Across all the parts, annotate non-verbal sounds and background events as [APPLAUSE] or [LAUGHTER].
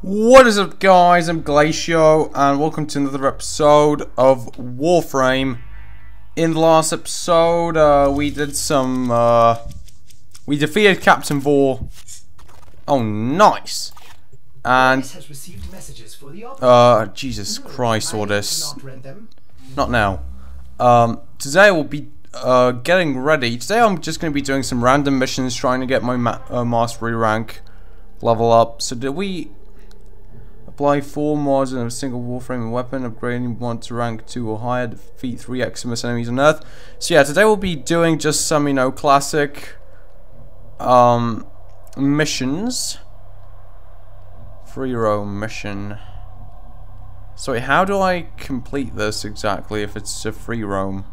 What is up guys, I'm Glacio and welcome to another episode of Warframe. In the last episode, uh, we did some, uh, we defeated Captain Vor. Oh, nice. And, has received messages for the uh, Jesus Christ, Ordis. cannot rent them. Not now. Um, today we'll be, uh, getting ready. Today I'm just going to be doing some random missions trying to get my ma uh, mastery rank level up. So did we apply four mods in a single Warframe weapon, upgrading one to rank 2 or higher, defeat 3 Eximus enemies on Earth. So yeah, today we'll be doing just some, you know, classic um, missions. Free roam mission. So wait, how do I complete this exactly if it's a free roam?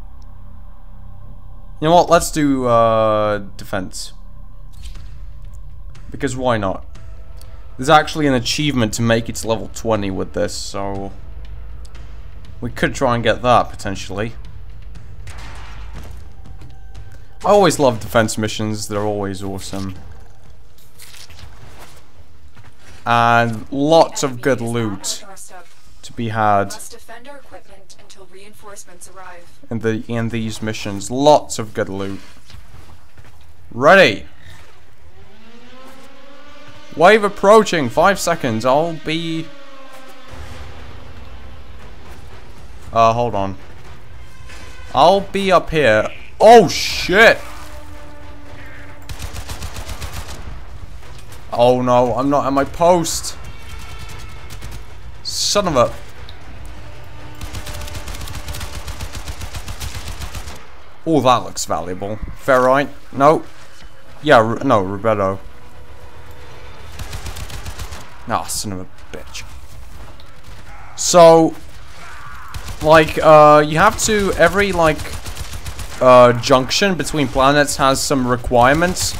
You know what, let's do uh, defense. Because why not? There's actually an achievement to make it to level 20 with this, so... We could try and get that, potentially. I always love defense missions, they're always awesome. And lots of good loot to be had Must defend our equipment until reinforcements arrive. in the in these missions. Lots of good loot. Ready. Wave approaching. Five seconds. I'll be. Uh, hold on. I'll be up here. Oh shit. Oh no, I'm not at my post. Son of a. Oh, that looks valuable. Ferrite? No. Yeah, no, Rubedo. Ah, son of a bitch. So, like, uh, you have to, every, like, uh, junction between planets has some requirements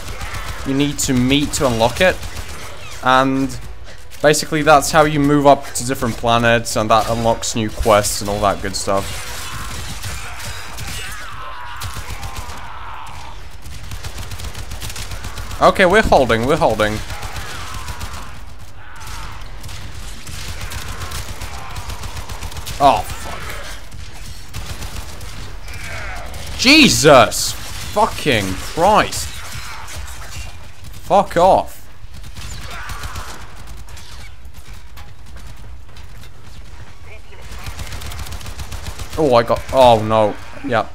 you need to meet to unlock it. And basically that's how you move up to different planets and that unlocks new quests and all that good stuff. Okay, we're holding, we're holding. Oh, fuck. Jesus! Fucking Christ. Fuck off. Oh, I got... Oh, no. Yeah.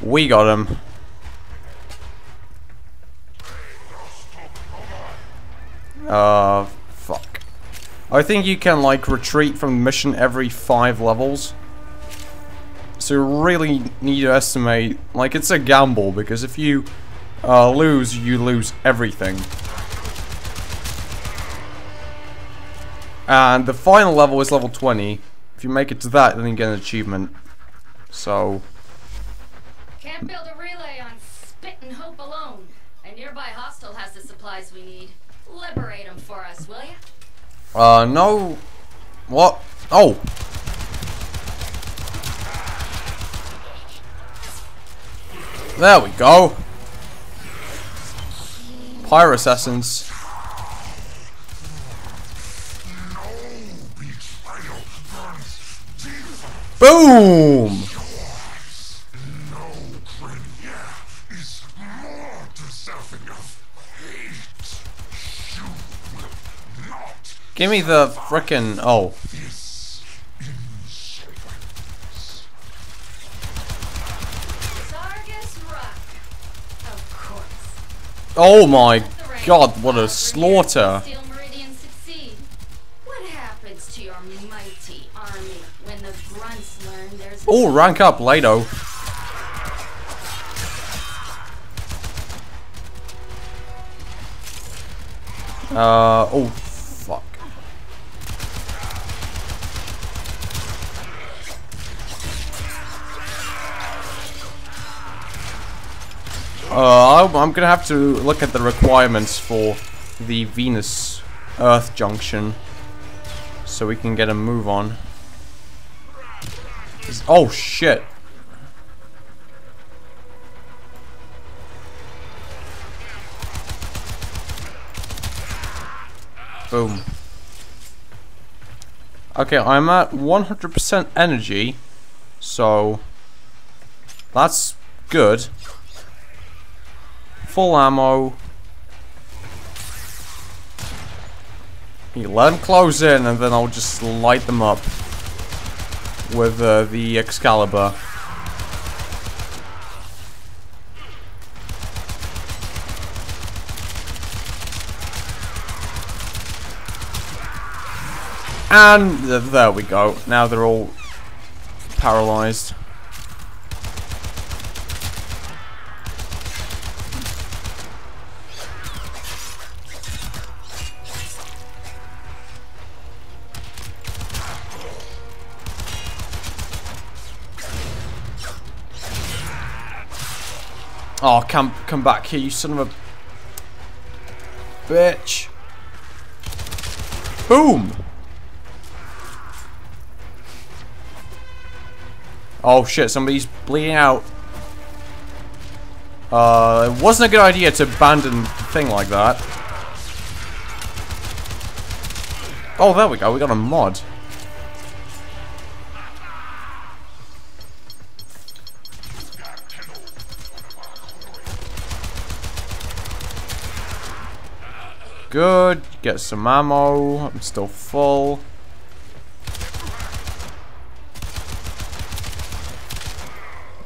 We got him. Uh, fuck. I think you can, like, retreat from the mission every five levels. So you really need to estimate, like, it's a gamble, because if you uh, lose, you lose everything. And the final level is level 20. If you make it to that, then you get an achievement. So, Can't build a relay on spit and hope alone. A nearby hostel has the supplies we need. Liberate them for us, will ya? uh, no... What? Oh! There we go. Pyrus Essence. Boom! No Grineer is more deserving of hate. You will not Give me the frickin' oh. this Sargas Ruk. Of course. Oh my god, what a slaughter. Steel Meridian succeed. What happens to your mighty army when the grunts learn there's Oh, rank up, Lado. Uh, oh, Uh, I'm gonna have to look at the requirements for the Venus Earth junction so we can get a move on. It's, oh shit! Boom. Okay, I'm at 100% energy, so that's good. Full ammo. You let them close in, and then I'll just light them up with uh, the Excalibur. And th there we go. Now they're all paralyzed. Oh, come come back here, you son of a bitch. Boom! Oh shit, somebody's bleeding out. Uh, it wasn't a good idea to abandon the thing like that. Oh, there we go, we got a mod. Good, get some ammo, I'm still full.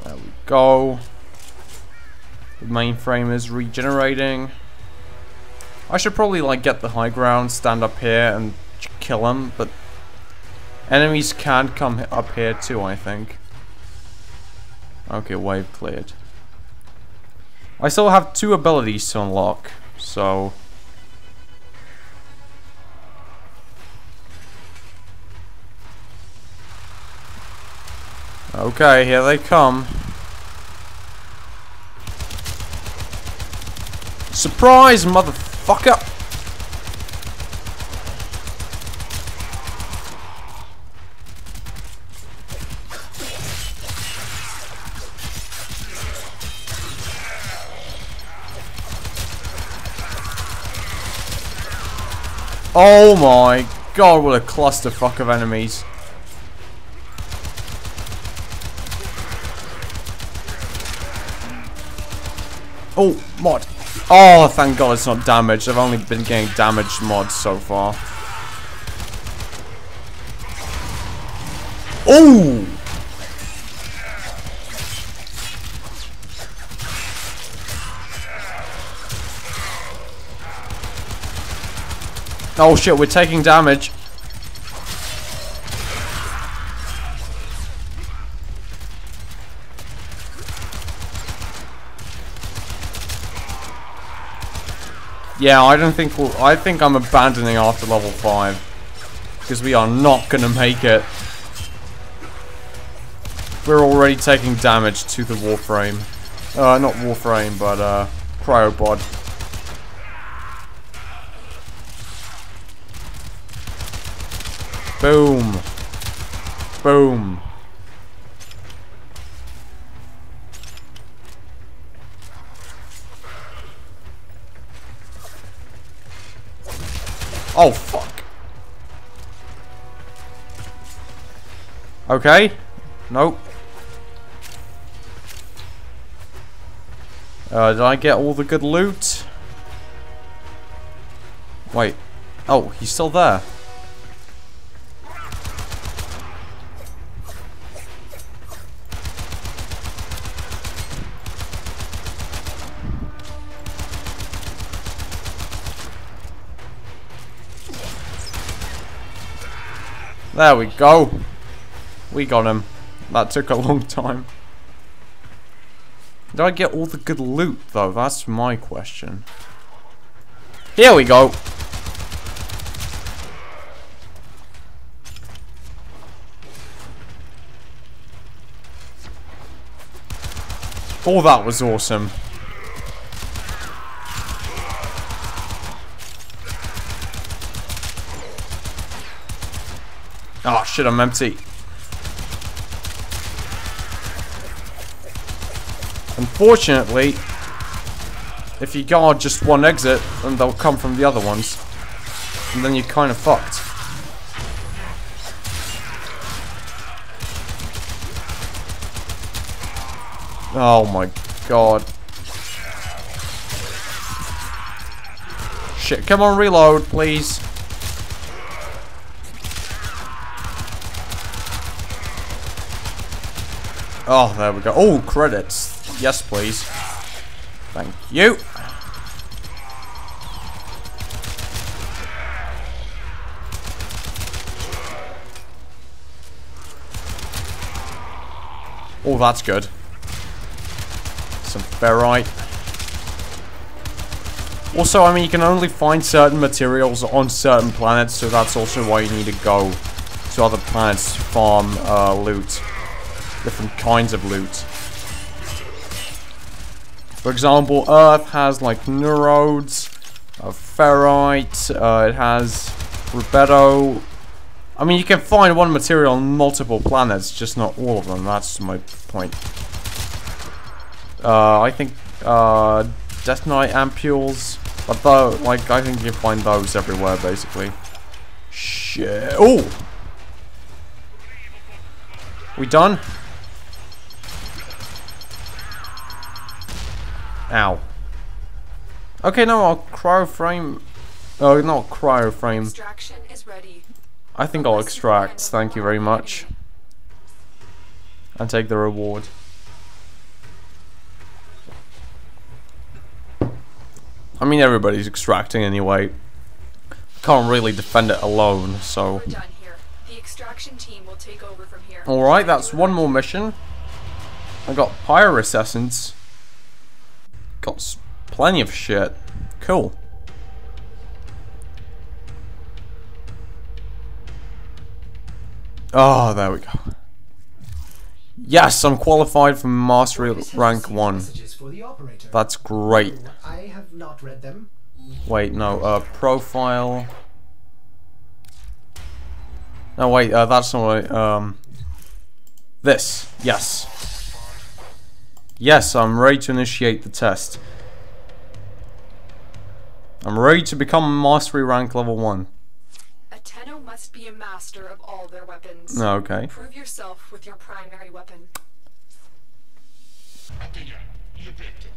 There we go. The mainframe is regenerating. I should probably like get the high ground, stand up here and kill him, but enemies can come up here too, I think. Okay, wave cleared. I still have two abilities to unlock, so... Okay, here they come. Surprise, motherfucker! Oh my god, what a clusterfuck of enemies. Oh, mod. Oh, thank god it's not damaged. I've only been getting damaged mods so far. Oh! Oh shit, we're taking damage. Yeah, I don't think we'll, I think I'm abandoning after level 5. Because we are not gonna make it. We're already taking damage to the Warframe. Uh, not Warframe, but, uh, Cryopod. Boom. Boom. Oh, fuck. Okay. Nope. Uh, did I get all the good loot? Wait. Oh, he's still there. There we go. We got him. That took a long time. Did I get all the good loot, though? That's my question. Here we go. Oh, that was awesome. Oh shit, I'm empty. Unfortunately, if you guard just one exit, then they'll come from the other ones. and then you're kind of fucked. Oh my god. Shit, come on, reload, please. Oh, there we go. Oh, credits. Yes, please. Thank you. Oh, that's good. Some ferrite. Also, I mean, you can only find certain materials on certain planets, so that's also why you need to go to other planets to farm uh, loot. Different kinds of loot. For example, Earth has like neurodes, uh, ferrite, uh, it has rubedo. I mean, you can find one material on multiple planets, just not all of them. That's my point. Uh, I think uh, Detonite ampules, but though, like, I think you find those everywhere, basically. Shit. Oh! We done? Ow. Okay, no, I'll cryo frame. Oh, not cryo frame. Extraction is ready. I think I'll extract. Thank you very much. And take the reward. I mean, everybody's extracting anyway. Can't really defend it alone, so. We're done here. The extraction team will take over from here. Alright, that's one more mission. I got Pyrus Essence. Got plenty of shit. Cool. Oh, there we go. Yes, I'm qualified for Mastery Rank 1. Messages for the operator. That's great. I have not read them. Wait, no, uh, profile. No, wait, uh, that's not I, um. This, yes. Yes, I'm ready to initiate the test. I'm ready to become mastery rank level 1. Ateno must be a master of all their weapons. Oh, okay. Prove yourself with your primary weapon. Attention, you picked it.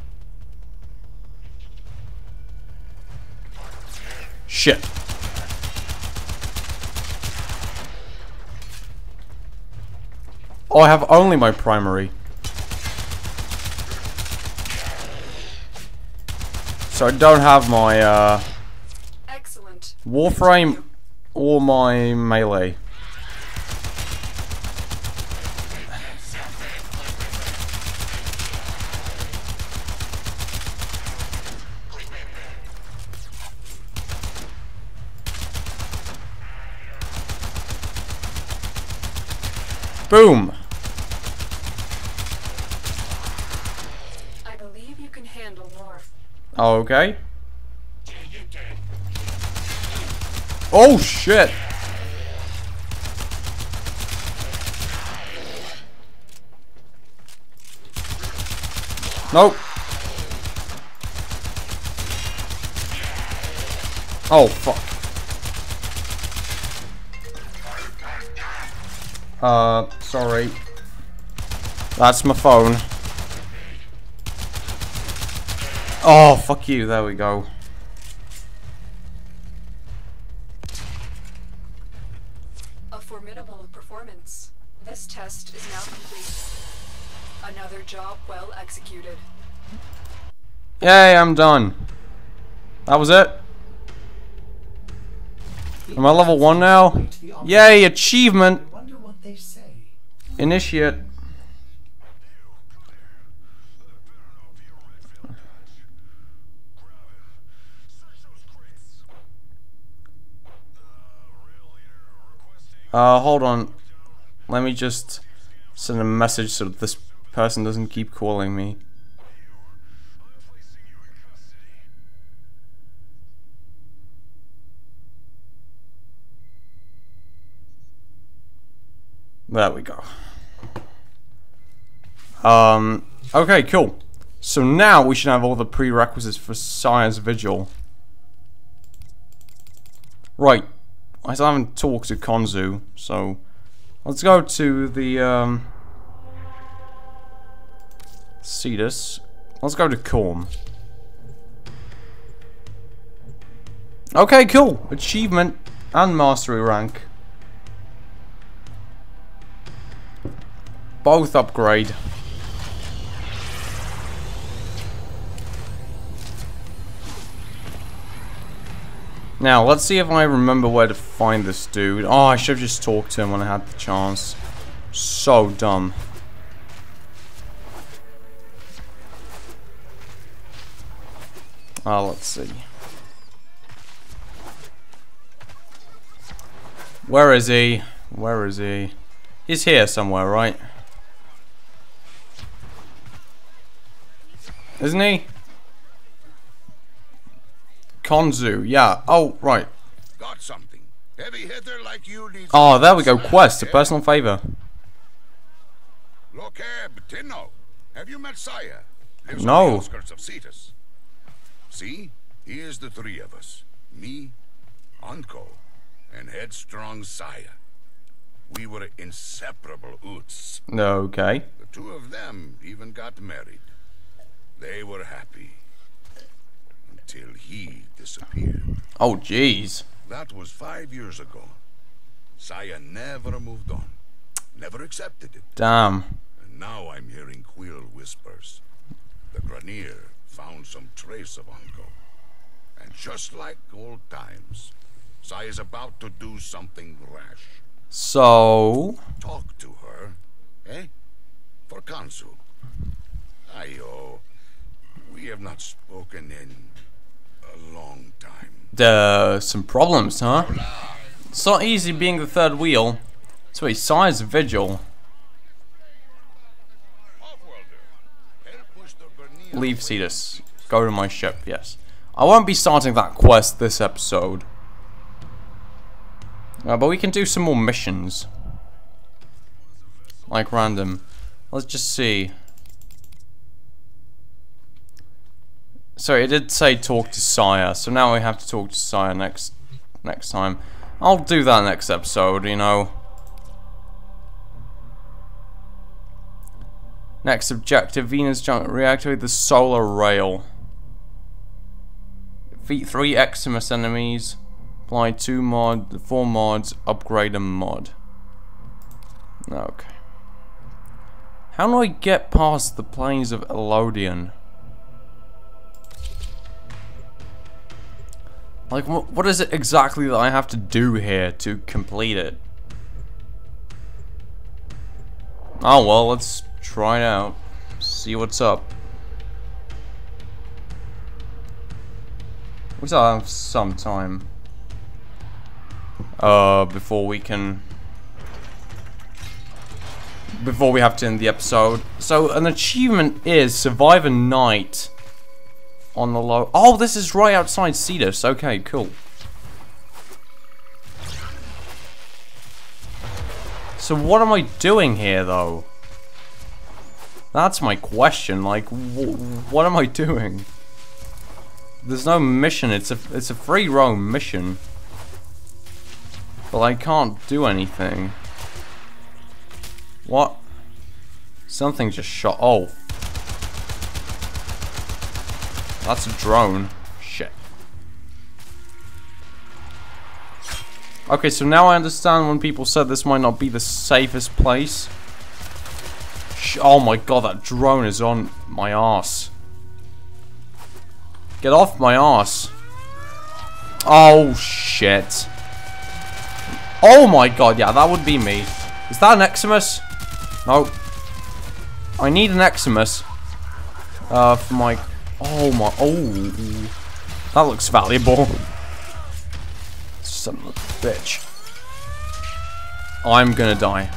Shit. Oh, I have only my primary. So I don't have my, uh, Excellent. Warframe or my melee. Boom! I believe you can handle more. Okay. Oh shit! Nope. Oh fuck. Uh, sorry. That's my phone. Oh, fuck you. There we go. A formidable performance. This test is now complete. Another job well executed. Yay, I'm done. That was it? Am I level 1 now? Wait, the operator. Yay, achievement! I wonder what they say. Initiate. Uh, hold on. Let me just send a message so this person doesn't keep calling me. There we go. Um, okay, cool. So now we should have all the prerequisites for Saya's Vigil. Right. I still haven't talked to Konzu, so let's go to the um Cetus. Let's go to Korm. Okay, cool. Achievement and mastery rank. Both upgrade. Now, let's see if I remember where to find this dude. Oh, I should have just talked to him when I had the chance. So dumb. Oh, let's see. Where is he? Where is he? He's here somewhere, right? Isn't he? Konzu, yeah. Oh, right. Got something. Heavy hitter like you needs. Oh, there we go. Quest, a eh? personal favor. Look here, Tenno. Have you met Saya? Lives No. on the outskirts of Cetus. See, here's the three of us. Me, Onkko, and headstrong Saya. We were inseparable oots. Okay. The two of them even got married. They were happy. Until he disappeared. Oh, jeez. That was five years ago. Saya never moved on. Never accepted it. Damn. And now I'm hearing queer whispers. The Grineer found some trace of Onkko. And just like old times, Saya's about to do something rash. So, Talk to her, eh? For Konzu. Ayo, we have not spoken in a long time. there's some problems, huh? It's not easy being the third wheel. So he size vigil. Leave. Cetus. Go to my ship, yes. I won't be starting that quest this episode. Uh, but we can do some more missions. Like random. Let's just see. So it did say talk to Sire, so now we have to talk to Sire next next time. I'll do that next episode, you know. Next objective, Venus jump reactivate the solar rail. Defeat three Eximus enemies. Apply two mod, four mods, upgrade a mod. Okay. How do I get past the plains of Eidolon? Like, what, what is it exactly that I have to do here to complete it? Oh well, let's try it out. See what's up. We still have some time. Uh, before we can... Before we have to end the episode. So, an achievement is survive a night on the low... Oh, this is right outside Cetus. Okay, cool. So what am I doing here, though? That's my question. Like, wh what am I doing? There's no mission. It's a it's a free roam mission, but I can't do anything. What? Something just shot. Oh, that's a drone. Shit. Okay, so now I understand when people said this might not be the safest place. Sh oh my god, that drone is on my ass. Get off my ass. Oh shit. Oh my god, yeah, that would be me. Is that an Eximus? No. I need an Eximus. Uh, for my... Oh my... Oh. That looks valuable. Son of a bitch. I'm gonna die.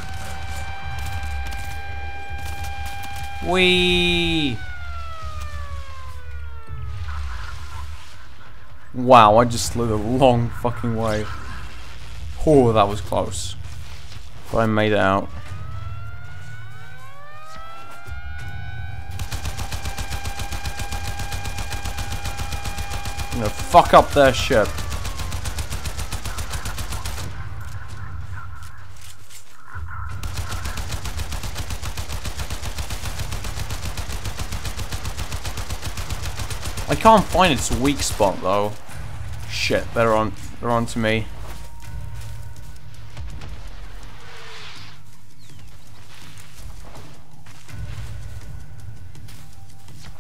Wee. Wow, I just slid a long fucking way. Oh, that was close. But I made it out. I'm gonna fuck up their ship. I can't find its weak spot though. Shit, they're on they're on to me.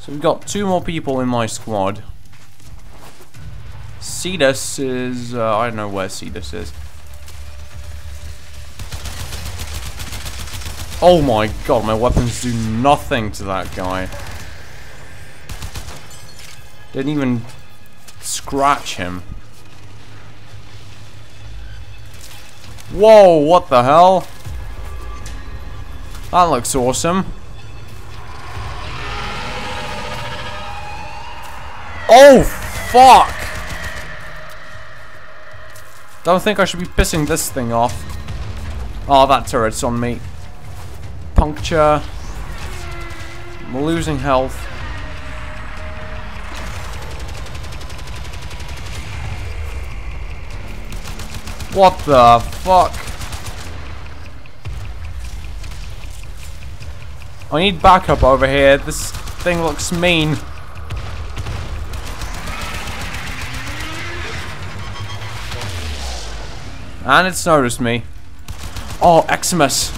So we've got two more people in my squad. Cetus is uh, I don't know where Cetus is. Oh my god, my weapons do nothing to that guy. Didn't even scratch him. Whoa, what the hell? That looks awesome. Oh, fuck! Don't think I should be pissing this thing off. Oh, that turret's on me. Puncture. I'm losing health. What the fuck? I need backup over here. This thing looks mean. And it's noticed me. Oh, Eximus.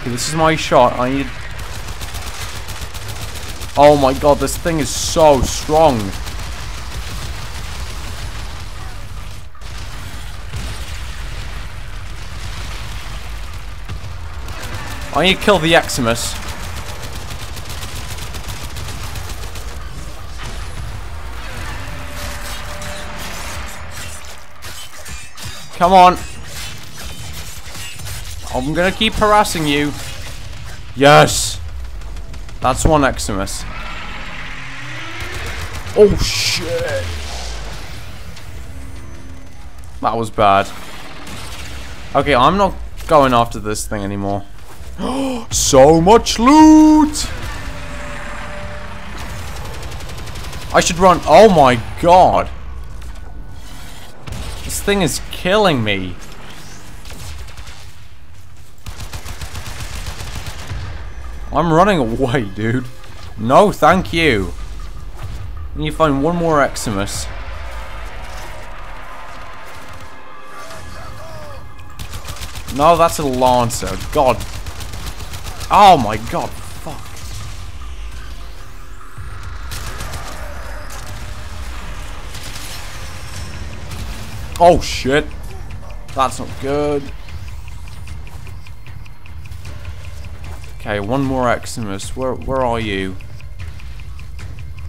Okay, this is my shot. I need... Oh my god, this thing is so strong. I need to kill the Eximus. Come on. I'm gonna keep harassing you. Yes. That's one Eximus. Oh shit. That was bad. Okay, I'm not going after this thing anymore. [GASPS] so much loot! I should run. Oh my god. This thing is killing me. I'm running away, dude. No, thank you. I need find one more Eximus. No, that's a Lancer. God. Oh my god. Oh shit. That's not good. Okay, one more Eximus. Where where are you?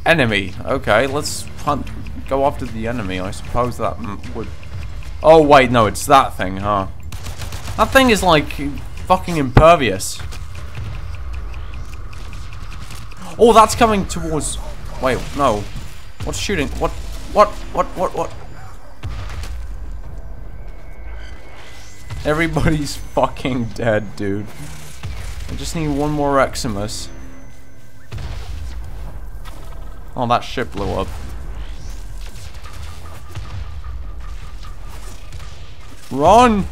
Enemy. Okay, let's hunt. Go after the enemy. I suppose that would. Oh wait, no, it's that thing, huh? That thing is like fucking impervious. Oh, that's coming towards. Wait, no. What's shooting? What? What? What? What? What? Everybody's [LAUGHS] fucking dead, dude. I just need one more Eximus. Oh, that ship blew up. Run!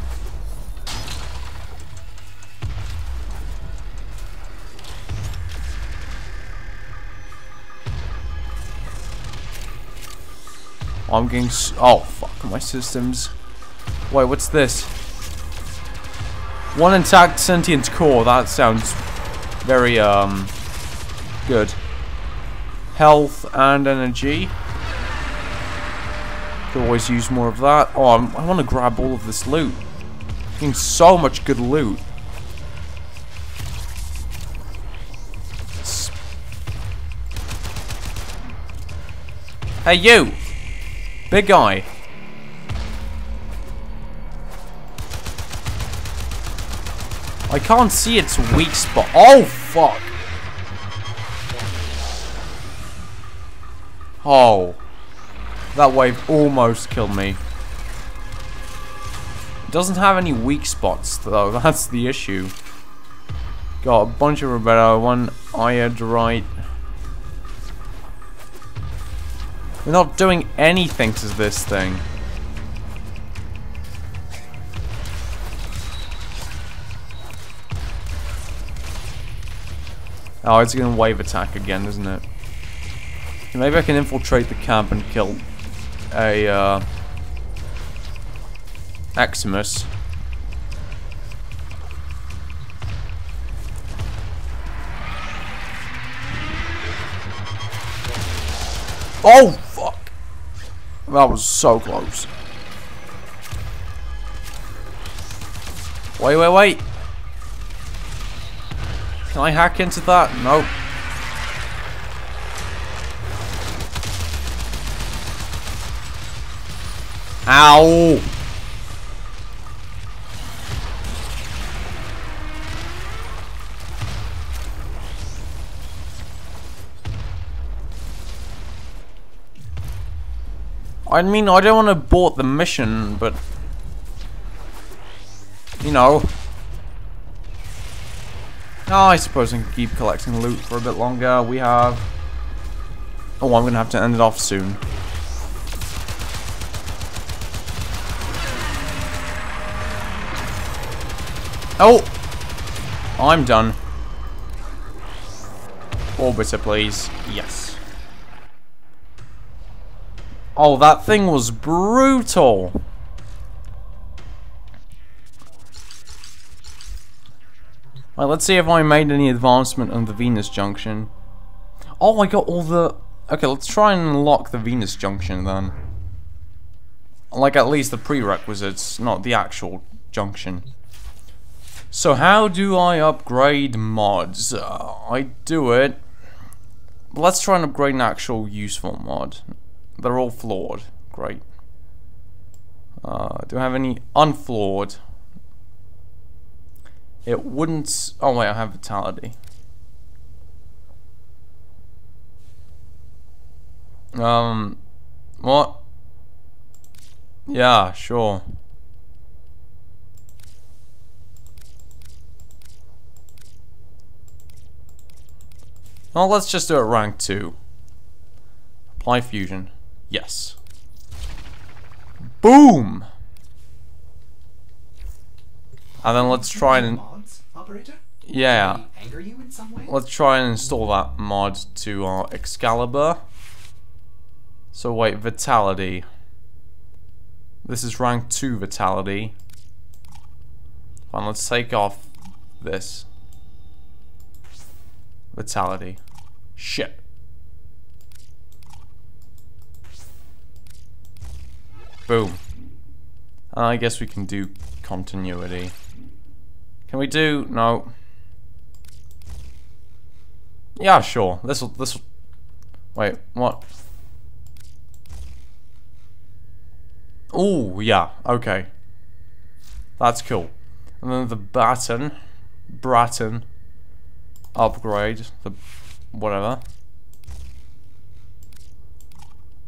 I'm getting oh fuck my systems. Wait, what's this? One intact sentient core. That sounds very um good. Health and energy. Could always use more of that. Oh, I'm, i want to grab all of this loot. Getting so much good loot. Hey you! Big guy. I can't see its weak spot. Oh, fuck. Oh. That wave almost killed me. It doesn't have any weak spots, though. [LAUGHS] That's the issue. Got a bunch of Rubedo, one Iradite. We're not doing anything to this thing. Oh, it's gonna wave attack again, isn't it? Maybe I can infiltrate the camp and kill a, uh... Eximus. Oh, fuck. That was so close. Wait, wait, wait. Can I hack into that? No. Ow! I mean, I don't want to abort the mission, but... You know. Oh, I suppose I can keep collecting loot for a bit longer. We have... Oh, I'm going to have to end it off soon. Oh! I'm done. Orbiter, please. Yes. Oh, that thing was brutal. Right, let's see if I made any advancement on the Venus Junction. Oh, I got all the... Okay, let's try and unlock the Venus Junction then. Like, at least the prerequisites, not the actual junction. So how do I upgrade mods? Uh, I do it... Let's try and upgrade an actual useful mod. They're all flawed. Great. Uh, do I have any unflawed? It wouldn't... Oh wait, I have Vitality. Um... What? Yeah, sure. Well, let's just do it rank 2. Apply fusion. Yes. Boom! And then let's try and... Operator? Yeah. Anger you in some way? Let's try and install that mod to our Excalibur. So wait, Vitality. This is rank 2 Vitality. Fine, let's take off this. Vitality. Shit. Boom. And I guess we can do continuity. Can we do... No. Yeah, sure. This'll... This'll... Wait, what? Oh, yeah. Okay. That's cool. And then the Baton. Braton. Upgrade. The... Whatever.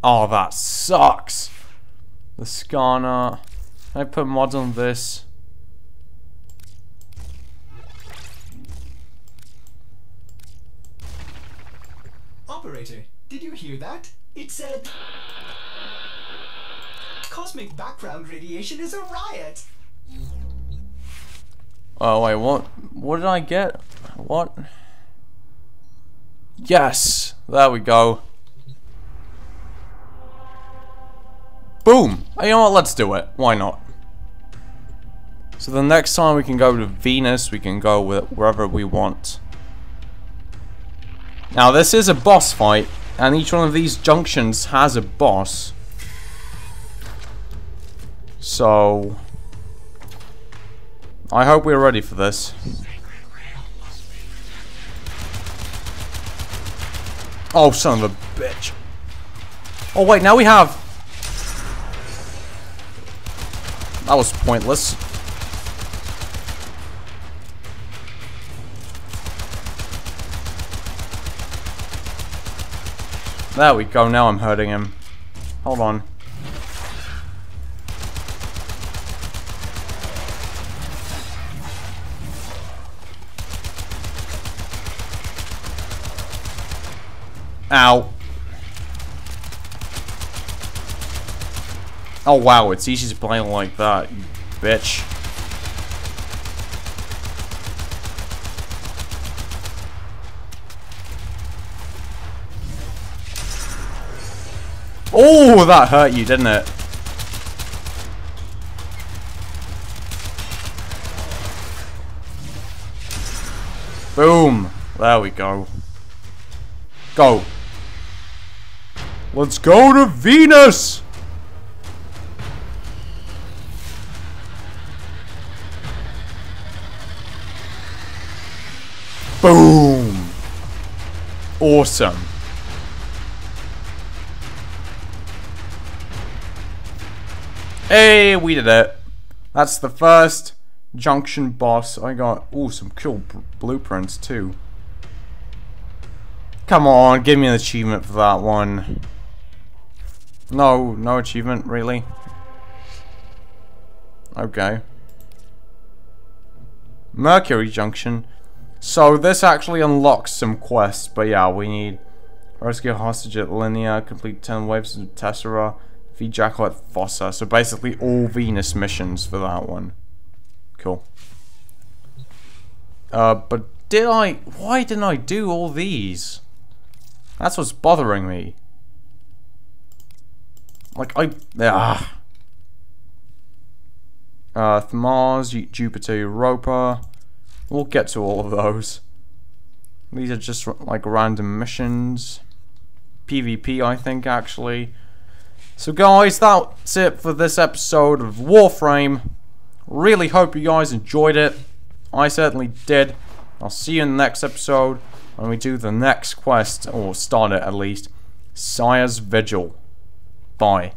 Oh, that sucks. The scanner. Can I put mods on this? Operator, did you hear that? It said... Cosmic background radiation is a riot! Oh, wait, what? What did I get? What? Yes! There we go. Boom! Oh, you know what, let's do it. Why not? So the next time we can go to Venus, we can go with wherever we want. Now this is a boss fight, and each one of these junctions has a boss. So... I hope we're ready for this. Oh, son of a bitch. Oh wait, now we have... That was pointless. There we go, now I'm hurting him. Hold on. Ow. Oh wow, it's easy to play like that, you bitch. Oh, that hurt you, didn't it? Boom. There we go. Go. Let's go to Venus! Boom! Awesome. Hey, we did it. That's the first junction boss. I got, ooh, some cool blueprints too. Come on, give me an achievement for that one. No, no achievement, really? Okay. Mercury Junction. So this actually unlocks some quests, but yeah, we need rescue hostage at Linea, complete 10 waves of Tessera, feed Jackal at Fossa. So basically all Venus missions for that one. Cool. Uh, but did I... Why didn't I do all these? That's what's bothering me. Like, I... Ah. Earth, Mars, Jupiter, Europa. We'll get to all of those. These are just, like, random missions. PvP, I think, actually. So, guys, that's it for this episode of Warframe. Really hope you guys enjoyed it. I certainly did. I'll see you in the next episode when we do the next quest, or start it at least, Saya's Vigil. Bye.